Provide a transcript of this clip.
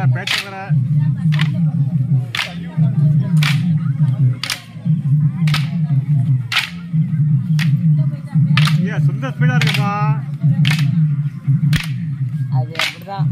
வர பேச்சக்கு வர ஏன் சுந்தர் ஸ்பீடா இருக்குப்பா அது அப்படிதான்.